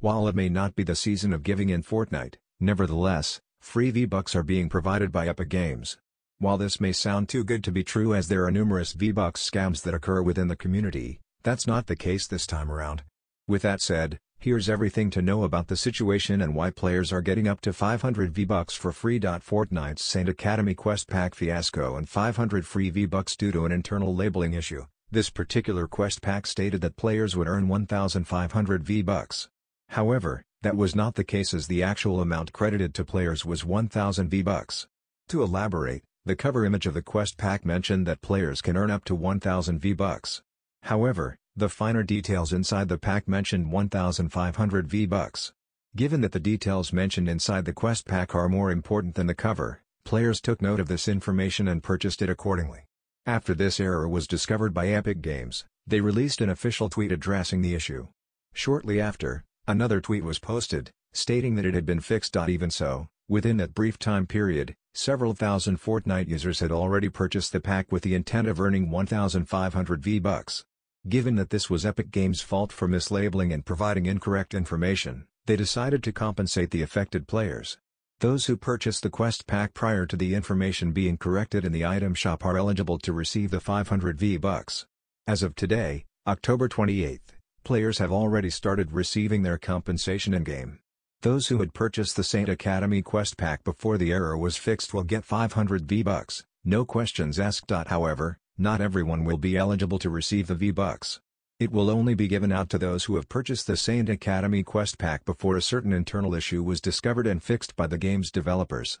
While it may not be the season of giving in Fortnite, nevertheless, free V-Bucks are being provided by Epic Games. While this may sound too good to be true as there are numerous V-Bucks scams that occur within the community, that's not the case this time around. With that said, here's everything to know about the situation and why players are getting up to 500 V-Bucks for free. Fortnite's Saint Academy Quest Pack fiasco and 500 free V-Bucks due to an internal labeling issue. This particular quest pack stated that players would earn 1,500 V-Bucks. However, that was not the case as the actual amount credited to players was 1,000 V-Bucks. To elaborate, the cover image of the quest pack mentioned that players can earn up to 1000 V-Bucks. However, the finer details inside the pack mentioned 1500 V-Bucks. Given that the details mentioned inside the quest pack are more important than the cover, players took note of this information and purchased it accordingly. After this error was discovered by Epic Games, they released an official tweet addressing the issue. Shortly after, another tweet was posted, stating that it had been fixed. Even so, within that brief time period, Several thousand Fortnite users had already purchased the pack with the intent of earning 1,500 V-Bucks. Given that this was Epic Games' fault for mislabeling and providing incorrect information, they decided to compensate the affected players. Those who purchased the Quest pack prior to the information being corrected in the item shop are eligible to receive the 500 V-Bucks. As of today, October 28, players have already started receiving their compensation in-game. Those who had purchased the Saint Academy Quest Pack before the error was fixed will get 500 V-Bucks, no questions asked. However, not everyone will be eligible to receive the V-Bucks. It will only be given out to those who have purchased the Saint Academy Quest Pack before a certain internal issue was discovered and fixed by the game's developers.